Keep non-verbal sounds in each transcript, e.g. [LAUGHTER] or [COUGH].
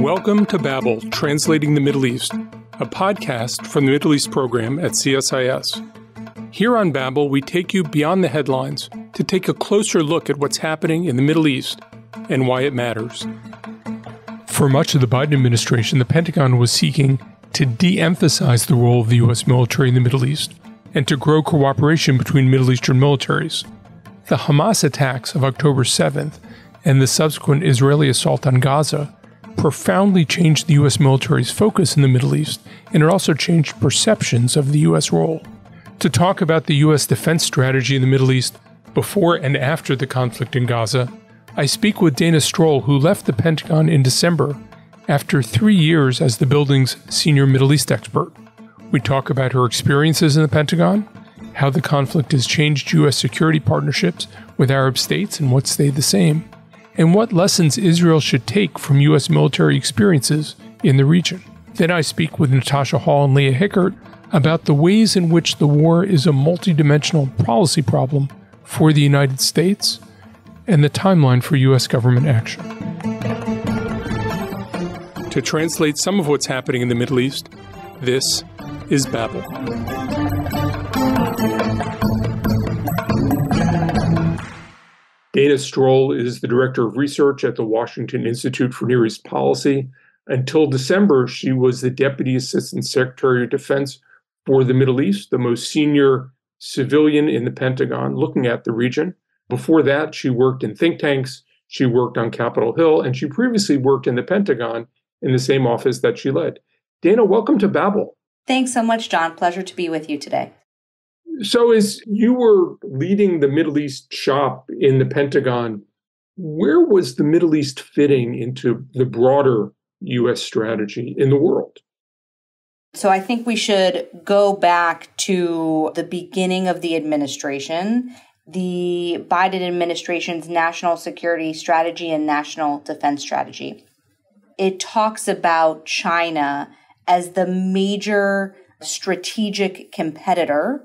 Welcome to Babel, Translating the Middle East, a podcast from the Middle East program at CSIS. Here on Babel, we take you beyond the headlines to take a closer look at what's happening in the Middle East and why it matters. For much of the Biden administration, the Pentagon was seeking to de emphasize the role of the U.S. military in the Middle East and to grow cooperation between Middle Eastern militaries. The Hamas attacks of October 7th and the subsequent Israeli assault on Gaza profoundly changed the U.S. military's focus in the Middle East, and it also changed perceptions of the U.S. role. To talk about the U.S. defense strategy in the Middle East before and after the conflict in Gaza, I speak with Dana Stroul, who left the Pentagon in December after three years as the building's senior Middle East expert. We talk about her experiences in the Pentagon, how the conflict has changed U.S. security partnerships with Arab states and what stayed the same, and what lessons Israel should take from U.S. military experiences in the region. Then I speak with Natasha Hall and Leah Hickert about the ways in which the war is a multidimensional policy problem for the United States and the timeline for U.S. government action. To translate some of what's happening in the Middle East, this is Babel. Dana Stroul is the director of research at the Washington Institute for Near East Policy. Until December, she was the deputy assistant secretary of defense for the Middle East, the most senior civilian in the Pentagon looking at the region. Before that, she worked in think tanks, she worked on Capitol Hill, and she previously worked in the Pentagon in the same office that she led. Dana, welcome to Babel. Thanks so much, Jon. Pleasure to be with you today. So, as you were leading the Middle East shop in the Pentagon, where was the Middle East fitting into the broader U.S. strategy in the world? So, I think we should go back to the beginning of the administration, the Biden administration's national security strategy and national defense strategy. It talks about China as the major strategic competitor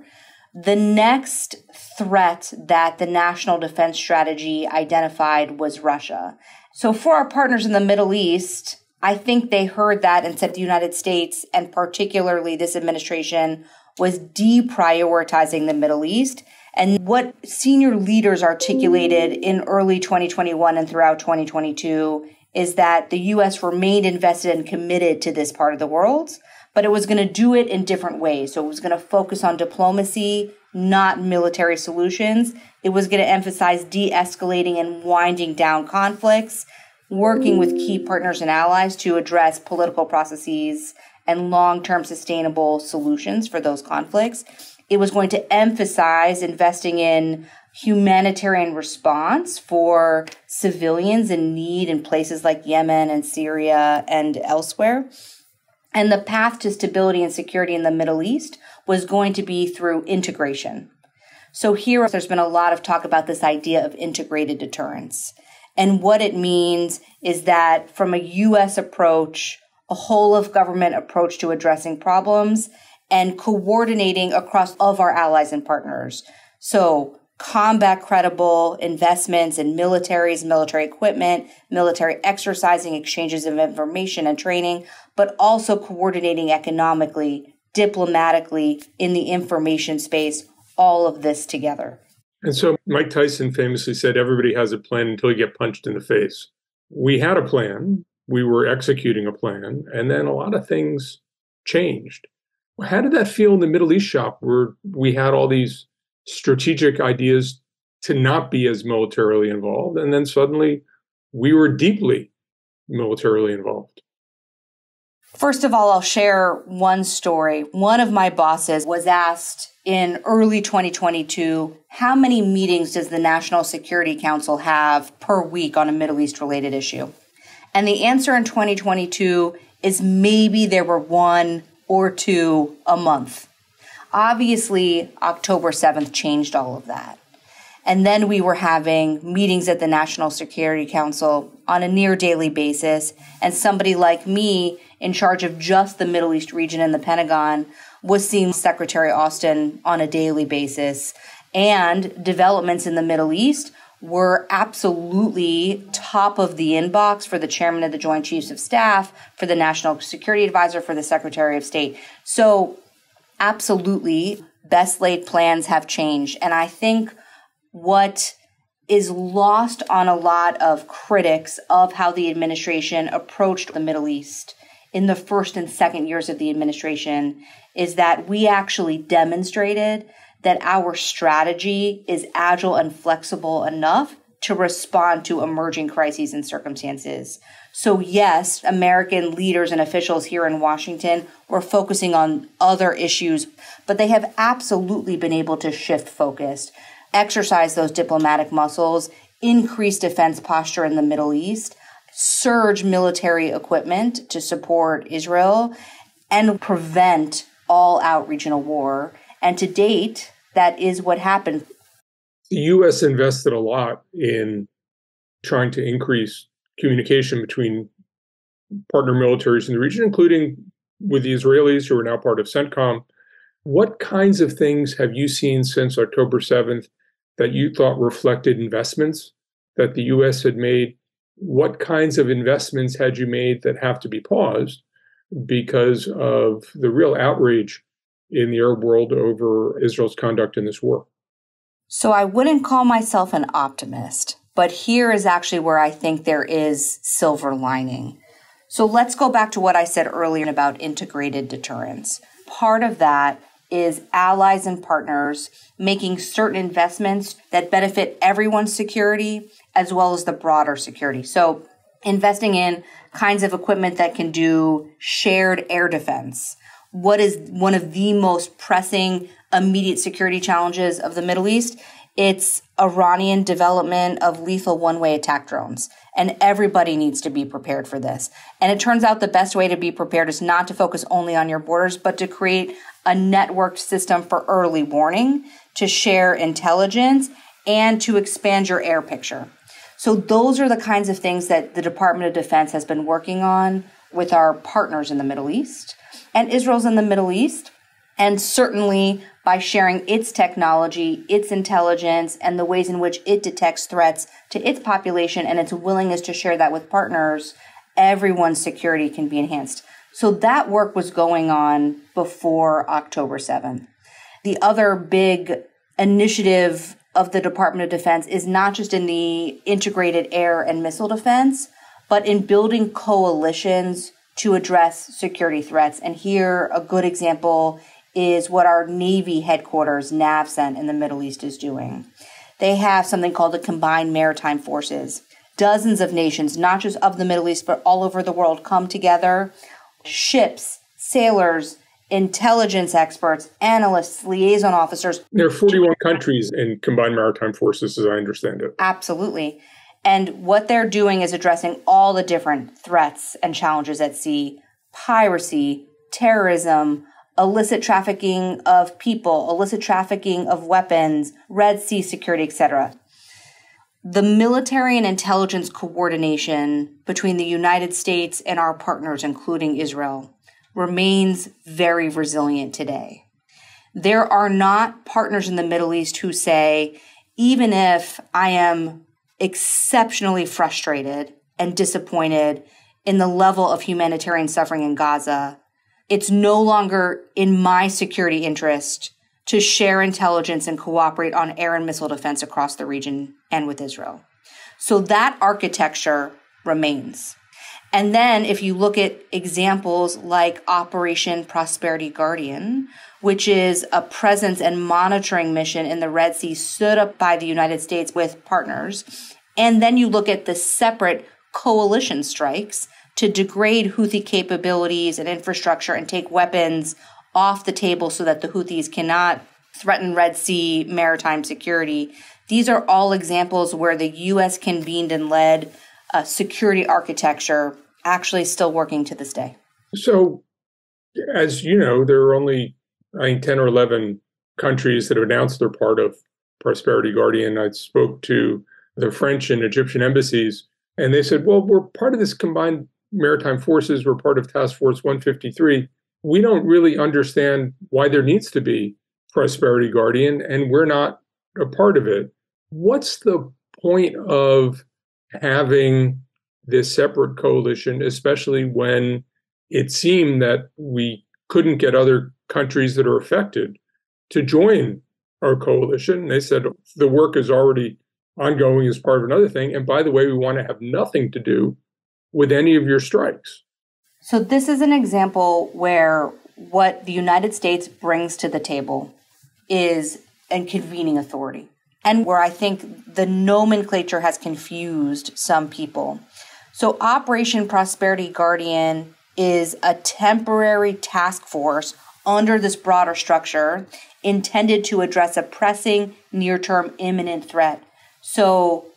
the next threat that the national defense strategy identified was Russia. So, for our partners in the Middle East, I think they heard that and said the United States, and particularly this administration, was deprioritizing the Middle East. And what senior leaders articulated in early 2021 and throughout 2022 is that the U.S. remained invested and committed to this part of the world but it was going to do it in different ways. So it was going to focus on diplomacy, not military solutions. It was going to emphasize de escalating and winding down conflicts, working with key partners and allies to address political processes and long term sustainable solutions for those conflicts. It was going to emphasize investing in humanitarian response for civilians in need in places like Yemen and Syria and elsewhere. And the path to stability and security in the Middle East was going to be through integration. So here there's been a lot of talk about this idea of integrated deterrence. And what it means is that from a US approach, a whole of government approach to addressing problems and coordinating across all of our allies and partners. So combat credible investments in militaries, military equipment, military exercising, exchanges of information and training, but also coordinating economically, diplomatically in the information space, all of this together. And so Mike Tyson famously said, everybody has a plan until you get punched in the face. We had a plan, we were executing a plan, and then a lot of things changed. How did that feel in the Middle East shop where we had all these strategic ideas to not be as militarily involved. And then suddenly we were deeply militarily involved. First of all, I'll share one story. One of my bosses was asked in early 2022 how many meetings does the National Security Council have per week on a Middle East related issue? And the answer in 2022 is maybe there were one or two a month. Obviously, October 7th changed all of that. And then we were having meetings at the National Security Council on a near daily basis. And somebody like me, in charge of just the Middle East region and the Pentagon, was seeing Secretary Austin on a daily basis. And developments in the Middle East were absolutely top of the inbox for the chairman of the Joint Chiefs of Staff, for the National Security Advisor, for the Secretary of State. So, absolutely, best laid plans have changed. And I think what is lost on a lot of critics of how the administration approached the Middle East in the first and second years of the administration is that we actually demonstrated that our strategy is agile and flexible enough to respond to emerging crises and circumstances. So, yes, American leaders and officials here in Washington were focusing on other issues, but they have absolutely been able to shift focus, exercise those diplomatic muscles, increase defense posture in the Middle East, surge military equipment to support Israel, and prevent all out regional war. And to date, that is what happened. The U.S. invested a lot in trying to increase communication between partner militaries in the region, including with the Israelis, who are now part of CENTCOM. What kinds of things have you seen since October 7th that you thought reflected investments that the U.S. had made? What kinds of investments had you made that have to be paused because of the real outrage in the Arab world over Israel's conduct in this war? So I wouldn't call myself an optimist, but here is actually where I think there is silver lining. So let's go back to what I said earlier about integrated deterrence. Part of that is allies and partners making certain investments that benefit everyone's security as well as the broader security. So investing in kinds of equipment that can do shared air defense, what is one of the most pressing immediate security challenges of the Middle East? It's Iranian development of lethal one way attack drones. And everybody needs to be prepared for this. And it turns out the best way to be prepared is not to focus only on your borders, but to create a networked system for early warning, to share intelligence, and to expand your air picture. So, those are the kinds of things that the Department of Defense has been working on with our partners in the Middle East and Israel's in the Middle East. And certainly by sharing its technology, its intelligence, and the ways in which it detects threats to its population and its willingness to share that with partners, everyone's security can be enhanced. So that work was going on before October 7th. The other big initiative of the Department of Defense is not just in the integrated air and missile defense, but in building coalitions to address security threats. And here, a good example is what our Navy headquarters, NAVCENT, in the Middle East is doing. They have something called the Combined Maritime Forces. Dozens of nations, not just of the Middle East, but all over the world, come together. Ships, sailors, intelligence experts, analysts, liaison officers. There are 41 countries in Combined Maritime Forces, as I understand it. Absolutely. And what they're doing is addressing all the different threats and challenges at sea piracy, terrorism, illicit trafficking of people, illicit trafficking of weapons, Red Sea security, etc. The military and intelligence coordination between the United States and our partners, including Israel, remains very resilient today. There are not partners in the Middle East who say, even if I am exceptionally frustrated and disappointed in the level of humanitarian suffering in Gaza. It's no longer in my security interest to share intelligence and cooperate on air and missile defense across the region and with Israel. So that architecture remains. And then if you look at examples like Operation Prosperity Guardian, which is a presence and monitoring mission in the Red Sea stood up by the United States with partners. And then you look at the separate coalition strikes to degrade Houthi capabilities and infrastructure and take weapons off the table so that the Houthis cannot threaten Red Sea maritime security. These are all examples where the U.S. convened and led a security architecture actually still working to this day. So, as you know, there are only I think 10 or 11 countries that have announced they're part of Prosperity Guardian. I spoke to the French and Egyptian embassies, and they said, well, we're part of this combined maritime forces, we're part of Task Force 153. We don't really understand why there needs to be Prosperity Guardian, and we're not a part of it. What's the point of having this separate coalition, especially when it seemed that we couldn't get other countries that are affected to join our coalition. They said the work is already ongoing as part of another thing. And by the way, we want to have nothing to do with any of your strikes. So, this is an example where what the United States brings to the table is a convening authority. And where I think the nomenclature has confused some people. So, Operation Prosperity Guardian is a temporary task force under this broader structure intended to address a pressing, near term, imminent threat. So,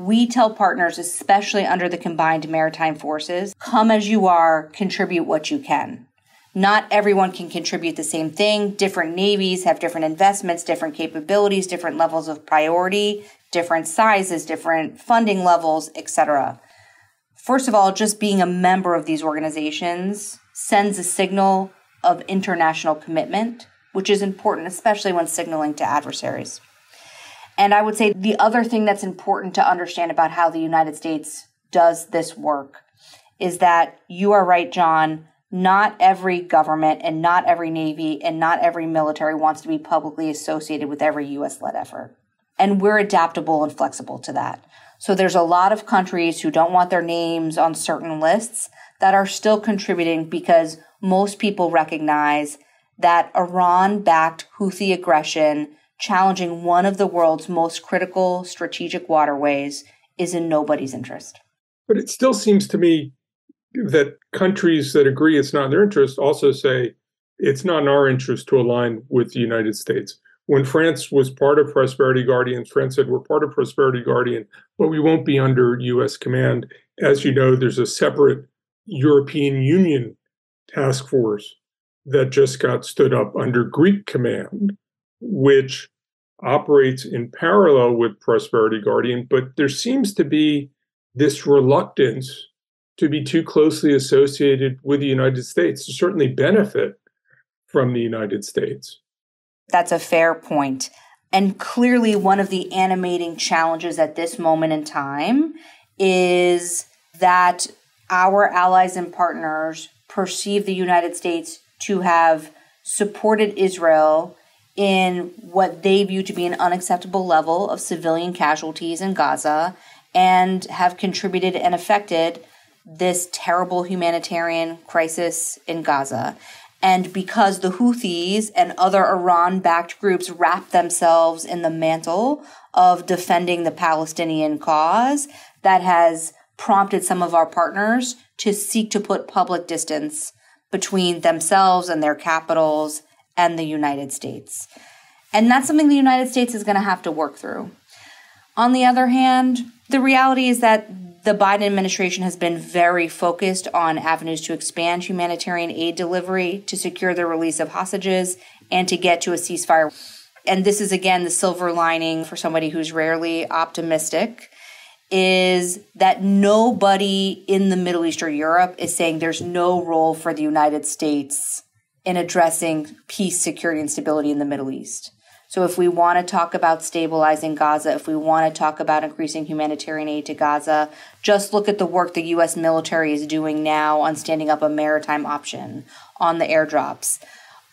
we tell partners, especially under the combined maritime forces, come as you are, contribute what you can. Not everyone can contribute the same thing. Different navies have different investments, different capabilities, different levels of priority, different sizes, different funding levels, etc. First of all, just being a member of these organizations sends a signal of international commitment, which is important, especially when signaling to adversaries. And I would say the other thing that's important to understand about how the United States does this work is that you are right, Jon. Not every government and not every Navy and not every military wants to be publicly associated with every US led effort. And we're adaptable and flexible to that. So there's a lot of countries who don't want their names on certain lists that are still contributing because most people recognize that Iran backed Houthi aggression challenging one of the world's most critical strategic waterways is in nobody's interest. But it still seems to me that countries that agree it's not in their interest also say it's not in our interest to align with the United States. When France was part of Prosperity Guardian, France said, We're part of Prosperity Guardian, but we won't be under US command. As you know, there's a separate European Union task force that just got stood up under Greek command, which operates in parallel with Prosperity Guardian, but there seems to be this reluctance to be too closely associated with the United States to certainly benefit from the United States. That's a fair point. And clearly, one of the animating challenges at this moment in time is that our allies and partners perceive the United States to have supported Israel in what they view to be an unacceptable level of civilian casualties in Gaza and have contributed and affected this terrible humanitarian crisis in Gaza. And because the Houthis and other Iran backed groups wrap themselves in the mantle of defending the Palestinian cause, that has prompted some of our partners to seek to put public distance between themselves and their capitals and the United States. And that's something the United States is going to have to work through. On the other hand, the reality is that the Biden administration has been very focused on avenues to expand humanitarian aid delivery, to secure the release of hostages, and to get to a ceasefire. And this is again the silver lining for somebody who's rarely optimistic is that nobody in the Middle East or Europe is saying there's no role for the United States in addressing peace, security, and stability in the Middle East. So, if we want to talk about stabilizing Gaza, if we want to talk about increasing humanitarian aid to Gaza, just look at the work the U.S. military is doing now on standing up a maritime option on the airdrops.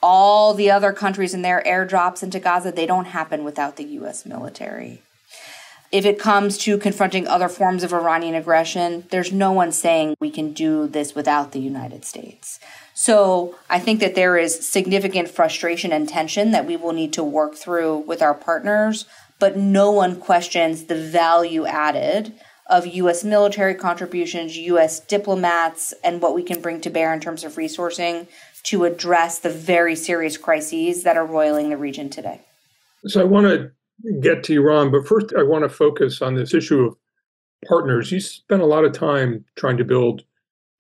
All the other countries and their airdrops into Gaza, they don't happen without the U.S. military. If it comes to confronting other forms of Iranian aggression, there's no one saying we can do this without the United States. So I think that there is significant frustration and tension that we will need to work through with our partners, but no one questions the value added of U.S. military contributions, U.S. diplomats, and what we can bring to bear in terms of resourcing to address the very serious crises that are roiling the region today. So I want to get to Iran, but first I want to focus on this issue of partners. You spent a lot of time trying to build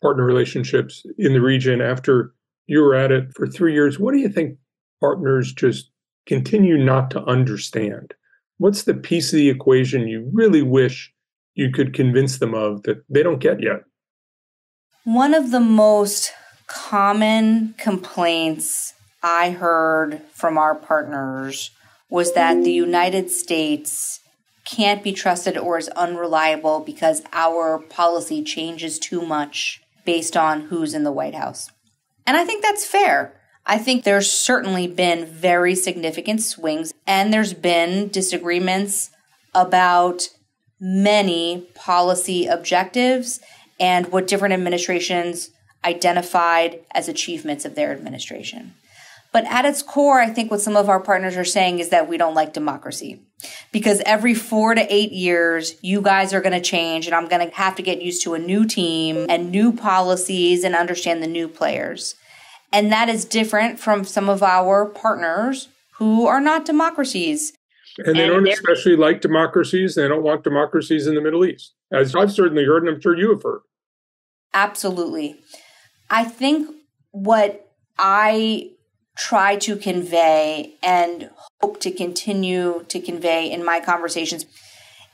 partner relationships in the region after you were at it for three years. What do you think partners just continue not to understand? What's the piece of the equation you really wish you could convince them of that they don't get yet? One of the most common complaints I heard from our partners was that the United States can't be trusted or is unreliable because our policy changes too much based on who's in the White House. And I think that's fair. I think there's certainly been very significant swings and there's been disagreements about many policy objectives and what different administrations identified as achievements of their administration. But at its core, I think what some of our partners are saying is that we don't like democracy. Because every four to eight years, you guys are going to change, and I'm going to have to get used to a new team and new policies and understand the new players. And that is different from some of our partners who are not democracies. And they and don't especially like democracies. They don't want democracies in the Middle East, as I've certainly heard, and I'm sure you have heard. Absolutely. I think what I try to convey and hope to continue to convey in my conversations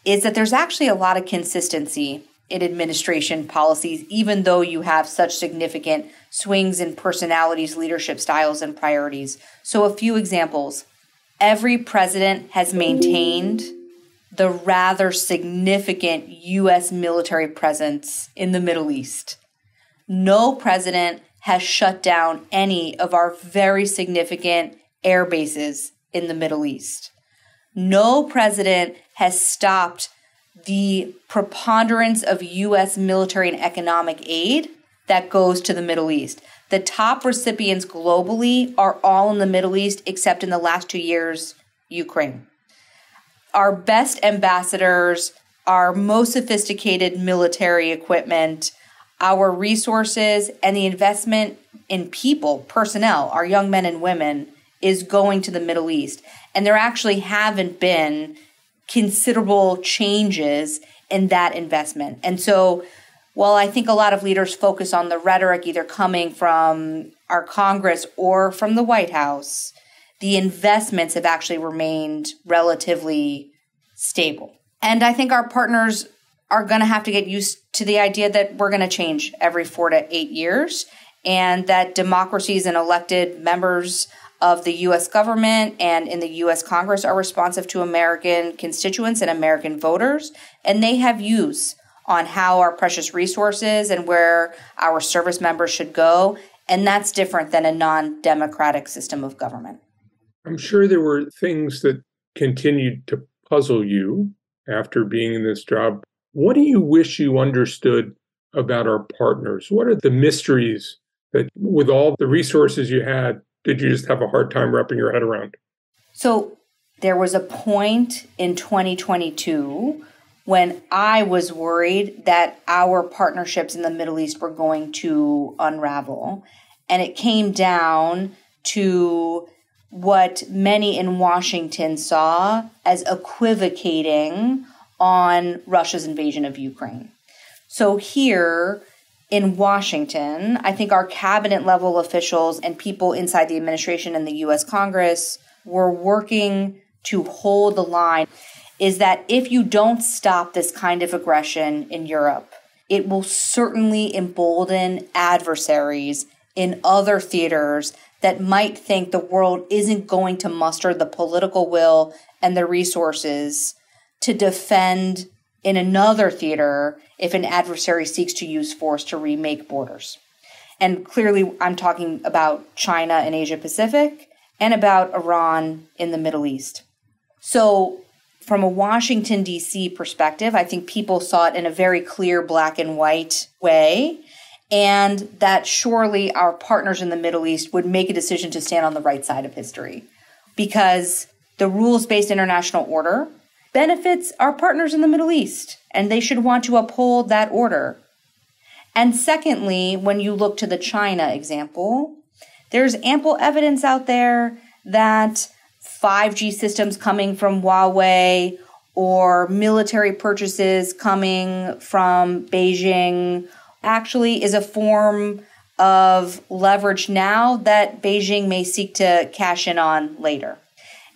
is that there's actually a lot of consistency in administration policies, even though you have such significant swings in personalities, leadership styles, and priorities. So, a few examples. Every president has maintained the rather significant U.S. military presence in the Middle East. No president has shut down any of our very significant air bases in the Middle East. No president has stopped the preponderance of U.S. military and economic aid that goes to the Middle East. The top recipients globally are all in the Middle East, except in the last two years, Ukraine. Our best ambassadors, our most sophisticated military equipment, our resources and the investment in people, personnel, our young men and women, is going to the Middle East. And there actually haven't been considerable changes in that investment. And so, while I think a lot of leaders focus on the rhetoric either coming from our Congress or from the White House, the investments have actually remained relatively stable. And I think our partners are going to have to get used to the idea that we're going to change every four to eight years and that democracies and elected members of the US government and in the US Congress are responsive to American constituents and American voters, and they have views on how our precious resources and where our service members should go. And that's different than a non democratic system of government. I'm sure there were things that continued to puzzle you after being in this job what do you wish you understood about our partners? What are the mysteries that, with all the resources you had, did you just have a hard time wrapping your head around? So, there was a point in 2022 when I was worried that our partnerships in the Middle East were going to unravel. And it came down to what many in Washington saw as equivocating on Russia's invasion of Ukraine. So here in Washington, I think our cabinet level officials and people inside the administration and the US Congress were working to hold the line is that if you don't stop this kind of aggression in Europe, it will certainly embolden adversaries in other theaters that might think the world isn't going to muster the political will and the resources to defend in another theater if an adversary seeks to use force to remake borders. And clearly, I'm talking about China and Asia Pacific and about Iran in the Middle East. So, from a Washington, D.C. perspective, I think people saw it in a very clear black and white way, and that surely our partners in the Middle East would make a decision to stand on the right side of history because the rules based international order benefits our partners in the Middle East, and they should want to uphold that order. And secondly, when you look to the China example, there's ample evidence out there that 5G systems coming from Huawei or military purchases coming from Beijing actually is a form of leverage now that Beijing may seek to cash in on later.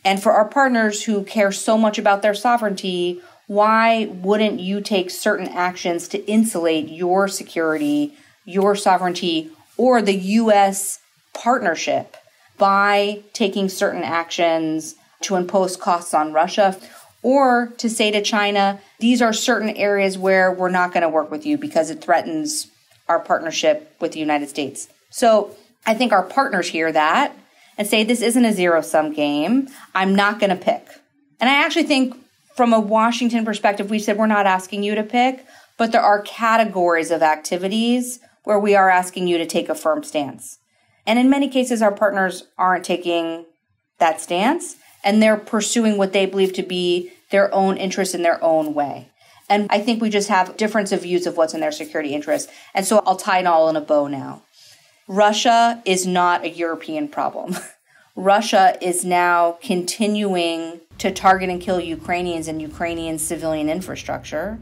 And for our partners who care so much about their sovereignty, why wouldn't you take certain actions to insulate your security, your sovereignty, or the U.S. partnership by taking certain actions to impose costs on Russia? or to say to China, these are certain areas where we're not going to work with you because it threatens our partnership with the United States. So I think our partners hear that and say, this isn't a zero sum game. I'm not going to pick. And I actually think from a Washington perspective, we said we're not asking you to pick, but there are categories of activities where we are asking you to take a firm stance. And in many cases, our partners aren't taking that stance and they're pursuing what they believe to be their own interests in their own way. And I think we just have difference of views of what's in their security interest. And so I'll tie it all in a bow now. Russia is not a European problem. [LAUGHS] Russia is now continuing to target and kill Ukrainians and Ukrainian civilian infrastructure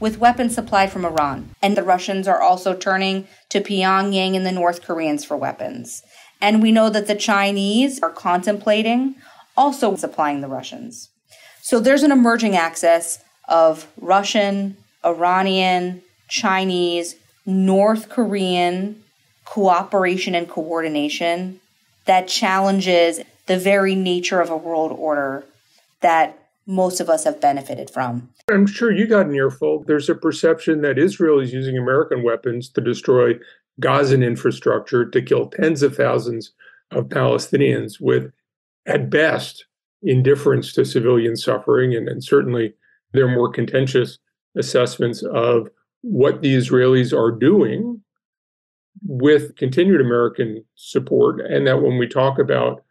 with weapons supplied from Iran. And the Russians are also turning to Pyongyang and the North Koreans for weapons. And we know that the Chinese are contemplating also supplying the Russians. So there's an emerging axis of Russian, Iranian, Chinese, North Korean cooperation and coordination that challenges the very nature of a world order that most of us have benefited from. I'm sure you got an earful. There's a perception that Israel is using American weapons to destroy Gazan infrastructure, to kill tens of thousands of Palestinians with, at best, indifference to civilian suffering. And, and certainly there are more contentious assessments of what the Israelis are doing with continued American support. And that when we talk about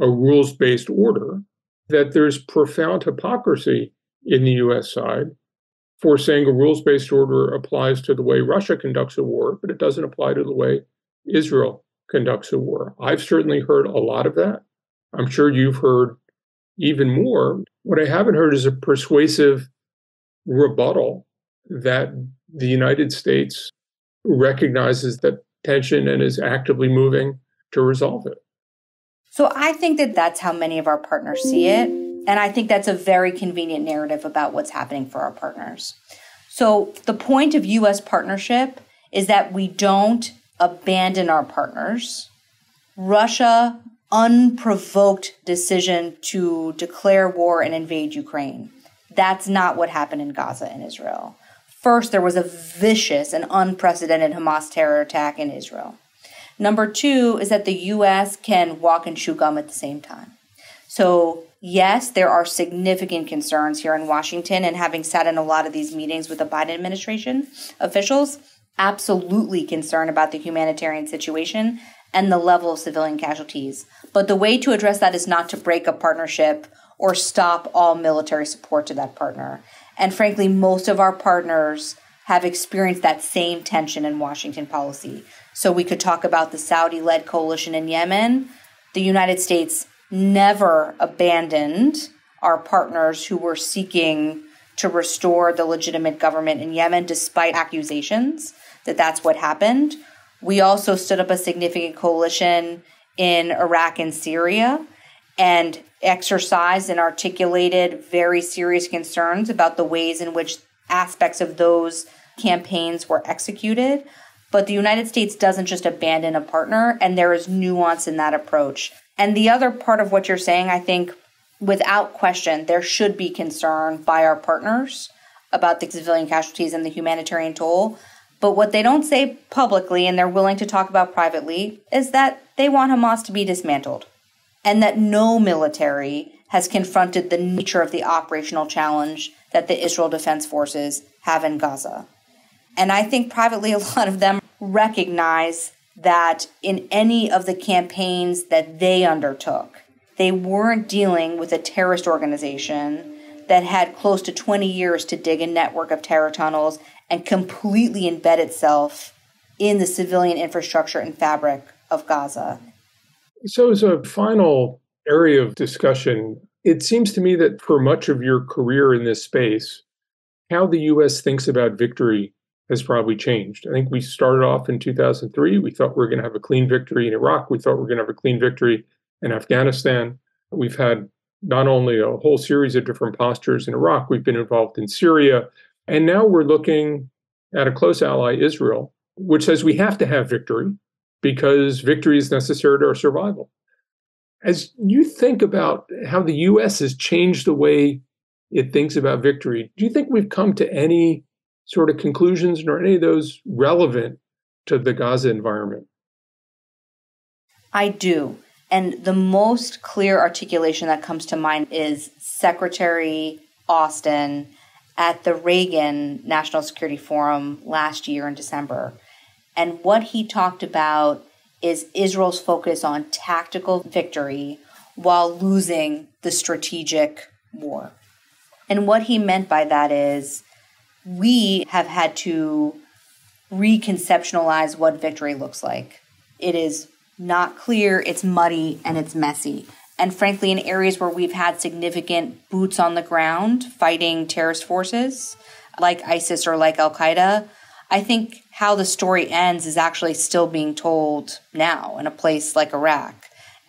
a rules based order, that there's profound hypocrisy in the US side for saying a rules based order applies to the way Russia conducts a war, but it doesn't apply to the way Israel conducts a war. I've certainly heard a lot of that. I'm sure you've heard even more. What I haven't heard is a persuasive rebuttal that the United States recognizes that tension and is actively moving to resolve it. So I think that that's how many of our partners see it. And I think that's a very convenient narrative about what's happening for our partners. So the point of US partnership is that we don't abandon our partners. Russia unprovoked decision to declare war and invade Ukraine. That's not what happened in Gaza and Israel. First, there was a vicious and unprecedented Hamas terror attack in Israel. Number two is that the US can walk and chew gum at the same time. So, yes, there are significant concerns here in Washington, and having sat in a lot of these meetings with the Biden administration officials, absolutely concerned about the humanitarian situation and the level of civilian casualties. But the way to address that is not to break a partnership or stop all military support to that partner. And frankly, most of our partners have experienced that same tension in Washington policy. So we could talk about the Saudi led coalition in Yemen. The United States never abandoned our partners who were seeking to restore the legitimate government in Yemen despite accusations that that's what happened. We also stood up a significant coalition in Iraq and Syria and exercised and articulated very serious concerns about the ways in which aspects of those campaigns were executed. But the United States doesn't just abandon a partner, and there is nuance in that approach. And the other part of what you're saying, I think, without question, there should be concern by our partners about the civilian casualties and the humanitarian toll. But what they don't say publicly and they're willing to talk about privately is that they want Hamas to be dismantled and that no military has confronted the nature of the operational challenge that the Israel Defense Forces have in Gaza. And I think privately, [LAUGHS] a lot of them recognize that in any of the campaigns that they undertook, they weren't dealing with a terrorist organization that had close to 20 years to dig a network of terror tunnels and completely embed itself in the civilian infrastructure and fabric of Gaza. So, as a final area of discussion, it seems to me that for much of your career in this space, how the US thinks about victory has probably changed. I think we started off in 2003. We thought we were going to have a clean victory in Iraq. We thought we were going to have a clean victory in Afghanistan. We've had not only a whole series of different postures in Iraq, we've been involved in Syria. And now we're looking at a close ally, Israel, which says we have to have victory because victory is necessary to our survival. As you think about how the US has changed the way it thinks about victory. Do you think we've come to any sort of conclusions or any of those relevant to the Gaza environment? I do. And the most clear articulation that comes to mind is Secretary Austin at the Reagan National Security Forum last year in December. And what he talked about is Israel's focus on tactical victory while losing the strategic war. And what he meant by that is we have had to reconceptualize what victory looks like. It is not clear, it's muddy, and it's messy. And frankly, in areas where we've had significant boots on the ground fighting terrorist forces like ISIS or like Al Qaeda, I think how the story ends is actually still being told now in a place like Iraq.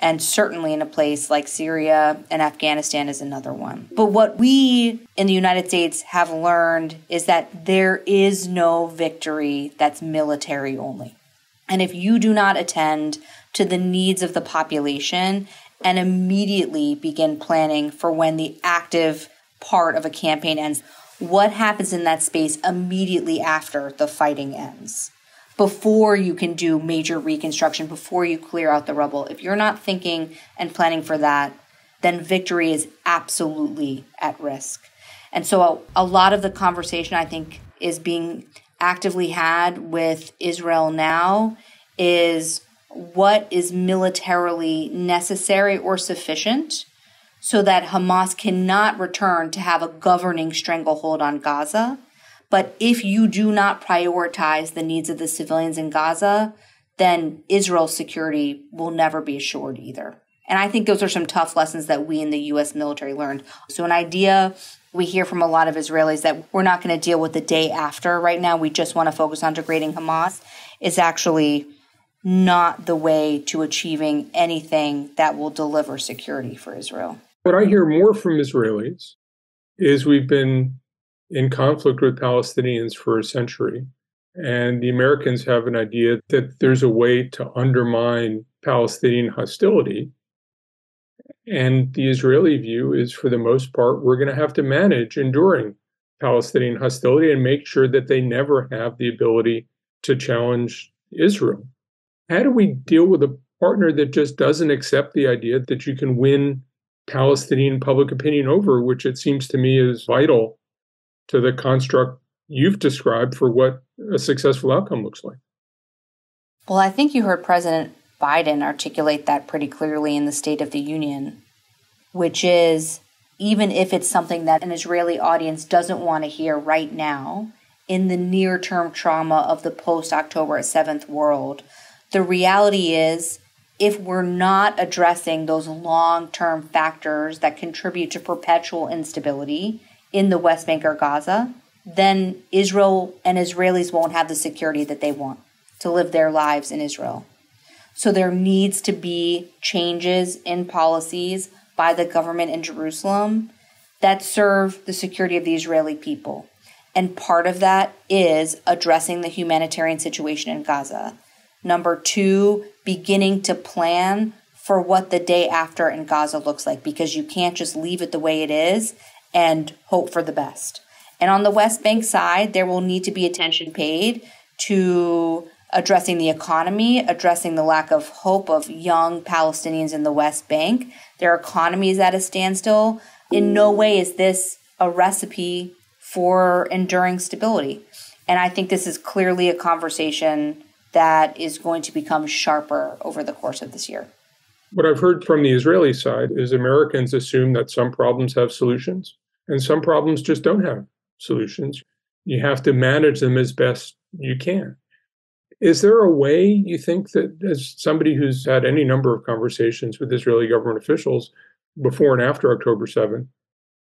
And certainly in a place like Syria and Afghanistan is another one. But what we in the United States have learned is that there is no victory that's military only. And if you do not attend to the needs of the population and immediately begin planning for when the active part of a campaign ends, what happens in that space immediately after the fighting ends? before you can do major reconstruction, before you clear out the rubble. If you're not thinking and planning for that, then victory is absolutely at risk. And so a, a lot of the conversation I think is being actively had with Israel now is what is militarily necessary or sufficient so that Hamas cannot return to have a governing stranglehold on Gaza but if you do not prioritize the needs of the civilians in Gaza, then Israel's security will never be assured either. And I think those are some tough lessons that we in the US military learned. So, an idea we hear from a lot of Israelis that we're not going to deal with the day after right now, we just want to focus on degrading Hamas, is actually not the way to achieving anything that will deliver security for Israel. What I hear more from Israelis is we've been in conflict with Palestinians for a century. And the Americans have an idea that there's a way to undermine Palestinian hostility. And the Israeli view is, for the most part, we're going to have to manage enduring Palestinian hostility and make sure that they never have the ability to challenge Israel. How do we deal with a partner that just doesn't accept the idea that you can win Palestinian public opinion over, which it seems to me is vital to the construct you've described for what a successful outcome looks like. Well, I think you heard President Biden articulate that pretty clearly in the State of the Union, which is even if it's something that an Israeli audience doesn't want to hear right now, in the near term trauma of the post October 7th world, the reality is if we're not addressing those long term factors that contribute to perpetual instability, in the West Bank or Gaza, then Israel and Israelis won't have the security that they want to live their lives in Israel. So there needs to be changes in policies by the government in Jerusalem that serve the security of the Israeli people. And part of that is addressing the humanitarian situation in Gaza. Number two, beginning to plan for what the day after in Gaza looks like because you can't just leave it the way it is and hope for the best. And on the West Bank side, there will need to be attention paid to addressing the economy, addressing the lack of hope of young Palestinians in the West Bank. Their economy is at a standstill. In no way is this a recipe for enduring stability. And I think this is clearly a conversation that is going to become sharper over the course of this year. What I've heard from the Israeli side is Americans assume that some problems have solutions and some problems just don't have solutions. You have to manage them as best you can. Is there a way you think that, as somebody who's had any number of conversations with Israeli government officials before and after October 7,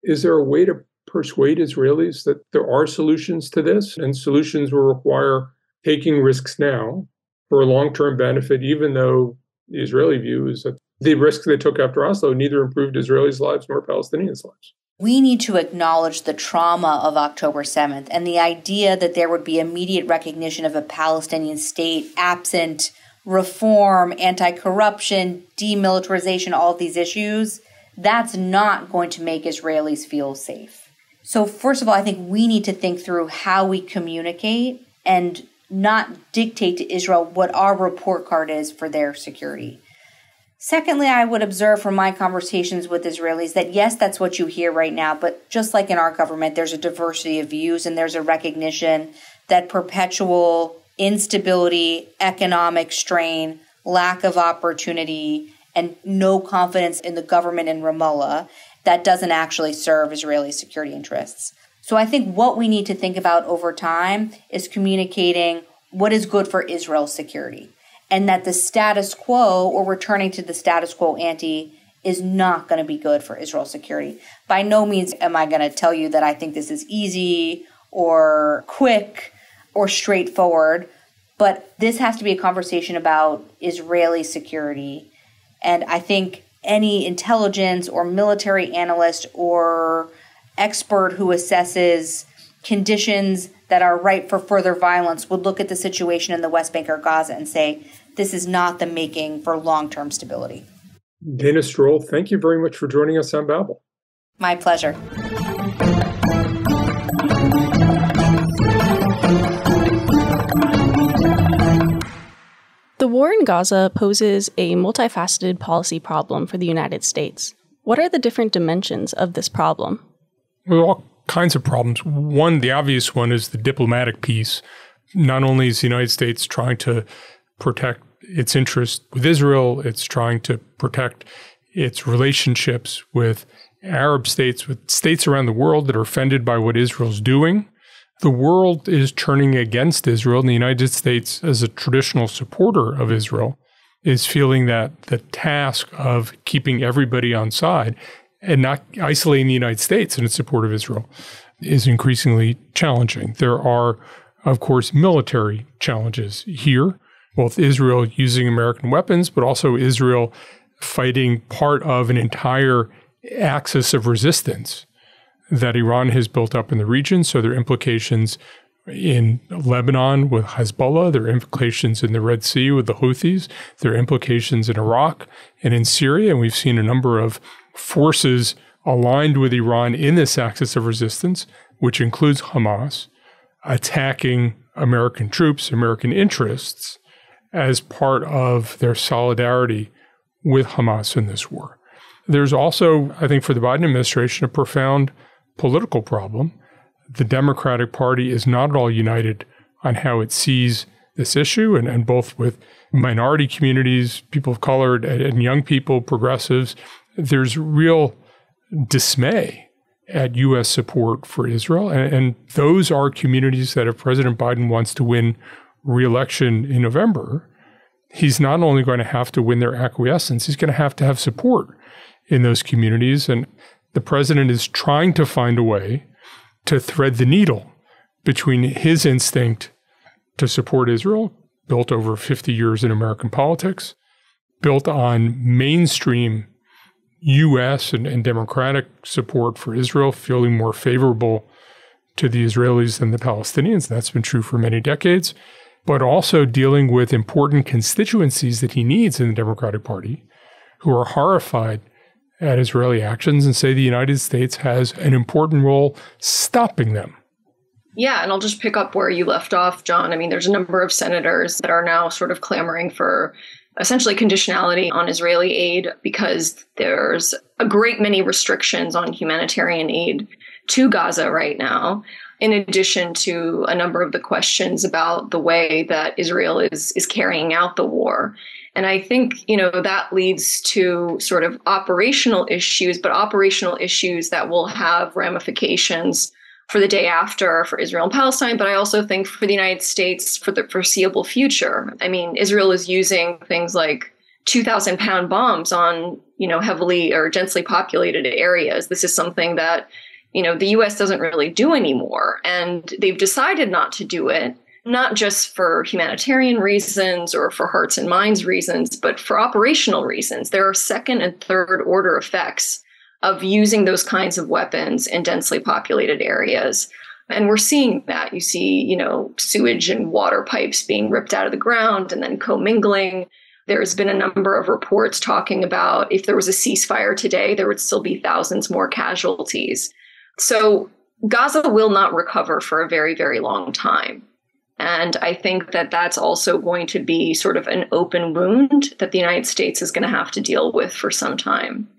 is there a way to persuade Israelis that there are solutions to this and solutions will require taking risks now for a long term benefit, even though the Israeli view is that the risks they took after Oslo neither improved Israelis' lives nor Palestinians' lives? we need to acknowledge the trauma of October 7th and the idea that there would be immediate recognition of a Palestinian state absent reform, anti corruption, demilitarization, all of these issues. that's not going to make Israelis feel safe. So, first of all, I think we need to think through how we communicate and not dictate to Israel what our report card is for their security. Secondly, I would observe from my conversations with Israelis that yes, that's what you hear right now, but just like in our government, there's a diversity of views and there's a recognition that perpetual instability, economic strain, lack of opportunity, and no confidence in the government in Ramallah that doesn't actually serve Israeli security interests. So I think what we need to think about over time is communicating what is good for Israel's security and that the status quo or returning to the status quo ante is not going to be good for Israel's security. By no means am I going to tell you that I think this is easy or quick or straightforward, but this has to be a conversation about Israeli security. And I think any intelligence or military analyst or expert who assesses conditions that are ripe for further violence would look at the situation in the West Bank or Gaza and say, this is not the making for long term stability. Dana Stroul, thank you very much for joining us on Babel. My pleasure. The war in Gaza poses a multifaceted policy problem for the United States. What are the different dimensions of this problem? Well, all kinds of problems. One, the obvious one, is the diplomatic piece. Not only is the United States trying to protect its interests with Israel, it's trying to protect its relationships with Arab states, with states around the world that are offended by what Israel's doing. The world is turning against Israel, and the United States, as a traditional supporter of Israel, is feeling that the task of keeping everybody on side and not isolating the United States in its support of Israel is increasingly challenging. There are, of course, military challenges here, both Israel using American weapons, but also Israel fighting part of an entire axis of resistance that Iran has built up in the region. So there are implications in Lebanon with Hezbollah, there are implications in the Red Sea with the Houthis, there are implications in Iraq and in Syria. And we've seen a number of forces aligned with Iran in this axis of resistance, which includes Hamas, attacking American troops, American interests, as part of their solidarity with Hamas in this war. There's also, I think, for the Biden administration, a profound political problem. The Democratic Party is not at all united on how it sees this issue, and, and both with minority communities, people of color, and, and young people, progressives, there's real dismay at U.S. support for Israel. And, and, those are communities that if President Biden wants to win reelection in November, he's not only going to have to win their acquiescence, he's going to have to have support in those communities. And the president is trying to find a way to thread the needle between his instinct to support Israel, built over 50 years in American politics, built on mainstream U.S. And, and, democratic support for Israel, feeling more favorable to the Israelis than the Palestinians. That's been true for many decades, but also dealing with important constituencies that he needs in the Democratic Party who are horrified at Israeli actions and say the United States has an important role stopping them. Yeah, and I'll just pick up where you left off, Jon. I mean, there's a number of senators that are now sort of clamoring for essentially conditionality on Israeli aid because there's a great many restrictions on humanitarian aid to Gaza right now in addition to a number of the questions about the way that Israel is is carrying out the war. And I think, you know, that leads to sort of operational issues, but operational issues that will have ramifications for the day after for Israel and Palestine, but I also think for the United States for the foreseeable future. I mean, Israel is using things like 2,000 pound bombs on, you know, heavily or densely populated areas. This is something that, you know, the US doesn't really do anymore. And they've decided not to do it, not just for humanitarian reasons or for hearts and minds reasons, but for operational reasons. There are second and third order effects of using those kinds of weapons in densely populated areas. And we're seeing that. You see, you know, sewage and water pipes being ripped out of the ground and then commingling There's been a number of reports talking about if there was a ceasefire today, there would still be thousands more casualties. So Gaza will not recover for a very, very long time. And I think that that's also going to be sort of an open wound that the United States is going to have to deal with for some time.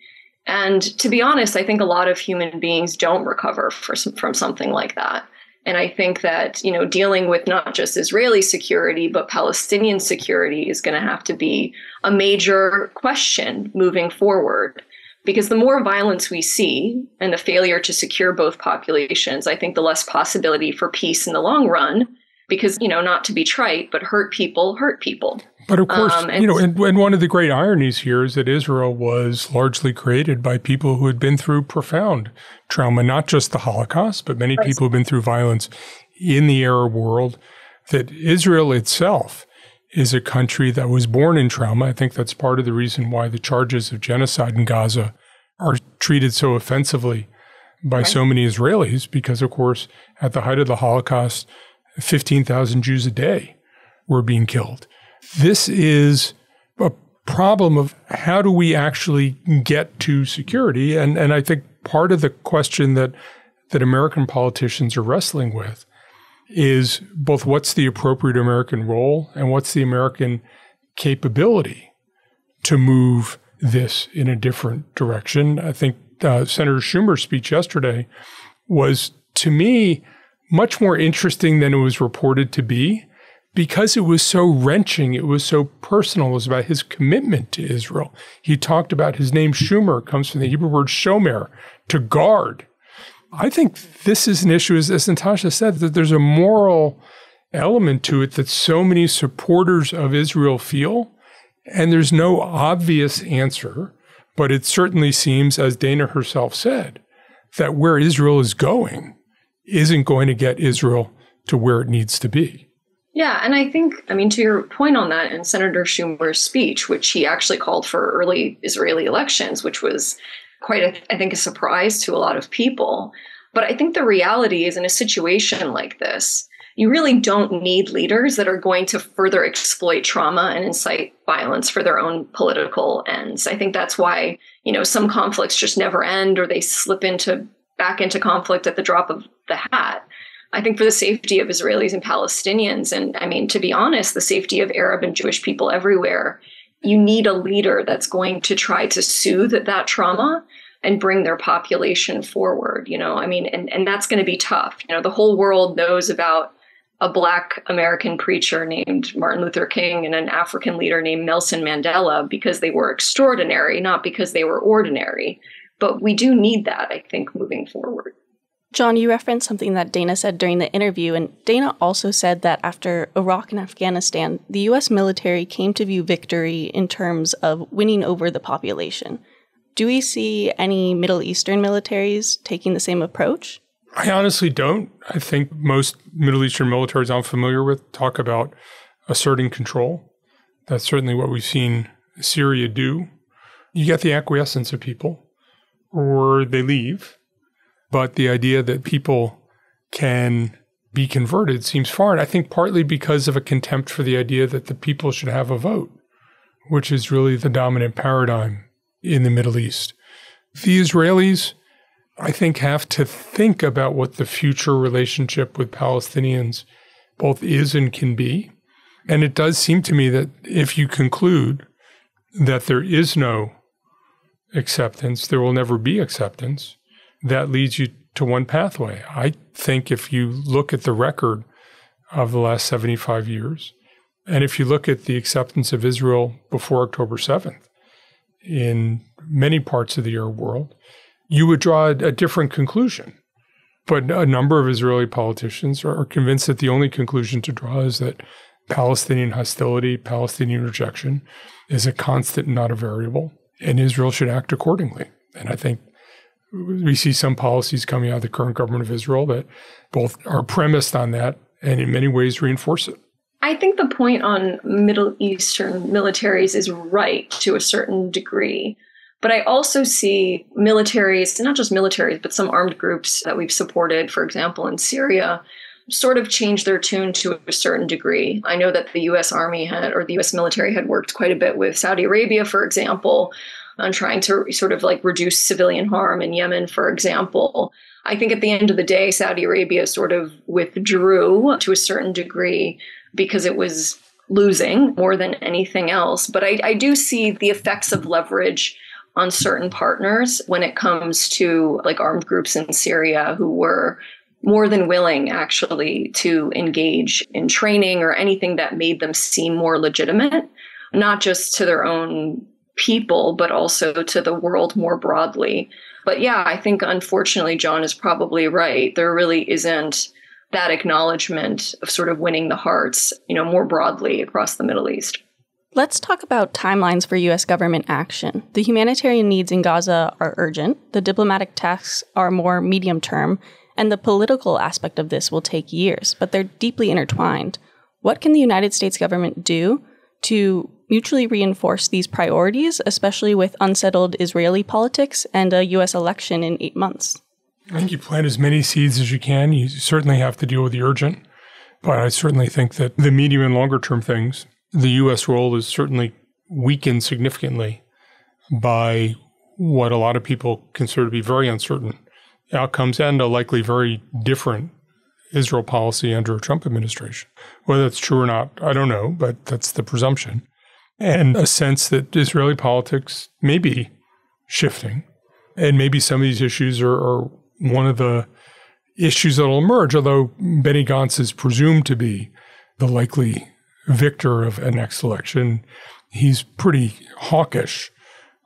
And to be honest, I think a lot of human beings don't recover for, from something like that. And I think that, you know, dealing with not just Israeli security, but Palestinian security is going to have to be a major question moving forward. Because the more violence we see and the failure to secure both populations, I think the less possibility for peace in the long run because you know not to be trite but hurt people hurt people but of course um, you know and, and, one of the great ironies here is that israel was largely created by people who had been through profound trauma not just the holocaust but many right. people who've been through violence in the arab world that israel itself is a country that was born in trauma i think that's part of the reason why the charges of genocide in gaza are treated so offensively by right. so many israelis because of course at the height of the holocaust 15,000 Jews a day were being killed. This is a problem of how do we actually get to security? And, and I think part of the question that, that American politicians are wrestling with is both what's the appropriate American role and what's the American capability to move this in a different direction. I think uh, Senator Schumer's speech yesterday was, to me, much more interesting than it was reported to be because it was so wrenching. It was so personal. It was about his commitment to Israel. He talked about his name Schumer comes from the Hebrew word shomer, to guard. I think this is an issue, as, as Natasha said, that there's a moral element to it that so many supporters of Israel feel. And there's no obvious answer, but it certainly seems, as Dana herself said, that where Israel is going isn't going to get Israel to where it needs to be. Yeah, and I think, I mean, to your point on that, in Senator Schumer's speech, which he actually called for early Israeli elections, which was quite, a, I think, a surprise to a lot of people. But I think the reality is in a situation like this, you really don't need leaders that are going to further exploit trauma and incite violence for their own political ends. I think that's why, you know, some conflicts just never end or they slip into back into conflict at the drop of the hat. I think for the safety of Israelis and Palestinians, and I mean, to be honest, the safety of Arab and Jewish people everywhere, you need a leader that's going to try to soothe that trauma and bring their population forward. You know, I mean, and, and that's going to be tough. You know, the whole world knows about a black American preacher named Martin Luther King and an African leader named Nelson Mandela because they were extraordinary, not because they were ordinary. But we do need that, I think, moving forward. Jon, you referenced something that Dana said during the interview, and Dana also said that after Iraq and Afghanistan, the U.S. military came to view victory in terms of winning over the population. Do we see any Middle Eastern militaries taking the same approach? I honestly don't. I think most Middle Eastern militaries I'm familiar with talk about asserting control. That's certainly what we've seen Syria do. You get the acquiescence of people or they leave. But the idea that people can be converted seems foreign. I think partly because of a contempt for the idea that the people should have a vote, which is really the dominant paradigm in the Middle East. The Israelis, I think, have to think about what the future relationship with Palestinians both is and can be. And it does seem to me that if you conclude that there is no acceptance, there will never be acceptance. That leads you to one pathway. I think if you look at the record of the last 75 years, and if you look at the acceptance of Israel before October 7th in many parts of the Arab world, you would draw a, different conclusion. But a number of Israeli politicians are convinced that the only conclusion to draw is that Palestinian hostility, Palestinian rejection is a constant, not a variable and Israel should act accordingly. And I think we see some policies coming out of the current government of Israel that both are premised on that and in many ways reinforce it. I think the point on Middle Eastern militaries is right to a certain degree. But I also see militaries, not just militaries, but some armed groups that we've supported, for example, in Syria, sort of change their tune to a certain degree. I know that the US Army had, or the US military had worked quite a bit with Saudi Arabia, for example, on trying to sort of like reduce civilian harm in Yemen, for example. I think at the end of the day, Saudi Arabia sort of withdrew to a certain degree because it was losing more than anything else. But I, I do see the effects of leverage on certain partners when it comes to like armed groups in Syria who were more than willing actually to engage in training or anything that made them seem more legitimate, not just to their own people, but also to the world more broadly. But yeah, I think unfortunately, Jon is probably right. There really isn't that acknowledgement of sort of winning the hearts, you know, more broadly across the Middle East. Let's talk about timelines for U.S. government action. The humanitarian needs in Gaza are urgent, the diplomatic tasks are more medium term, and the political aspect of this will take years, but they're deeply intertwined. What can the United States government do to mutually reinforce these priorities, especially with unsettled Israeli politics and a U.S. election in eight months? I think you plant as many seeds as you can. You certainly have to deal with the urgent, but I certainly think that the medium and longer term things, the U.S. role is certainly weakened significantly by what a lot of people consider to be very uncertain outcomes and a likely very different Israel policy under a Trump administration. Whether that's true or not, I don't know, but that's the presumption. And a sense that Israeli politics may be shifting. And maybe some of these issues are, are one of the issues that will emerge, although Benny Gantz is presumed to be the likely victor of a next election. He's pretty hawkish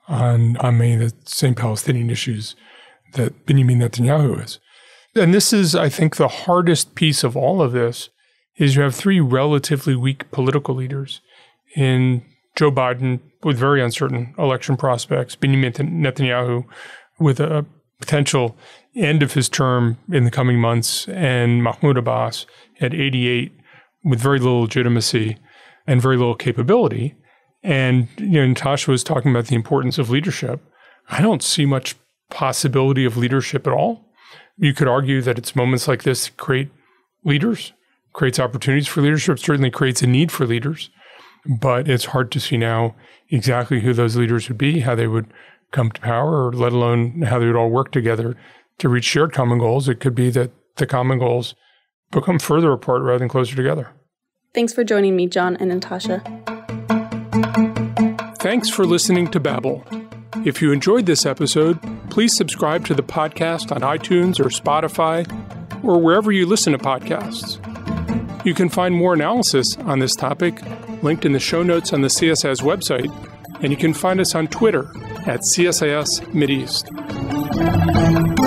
on, on many of the same Palestinian issues that Benjamin Netanyahu is. And this is, I think, the hardest piece of all of this is you have three relatively weak political leaders in Joe Biden with very uncertain election prospects, Benjamin Netanyahu with a potential end of his term in the coming months, and Mahmoud Abbas at 88 with very little legitimacy and very little capability. And you know, Natasha was talking about the importance of leadership. I don't see much possibility of leadership at all. You could argue that it's moments like this create leaders, creates opportunities for leadership, certainly creates a need for leaders. But it's hard to see now exactly who those leaders would be, how they would come to power, or let alone how they would all work together to reach shared common goals. It could be that the common goals become further apart rather than closer together. Thanks for joining me, Jon and Natasha. Thanks for listening to Babel. If you enjoyed this episode, please subscribe to the podcast on iTunes or Spotify or wherever you listen to podcasts. You can find more analysis on this topic linked in the show notes on the CSIS website, and you can find us on Twitter at CSIS Mideast.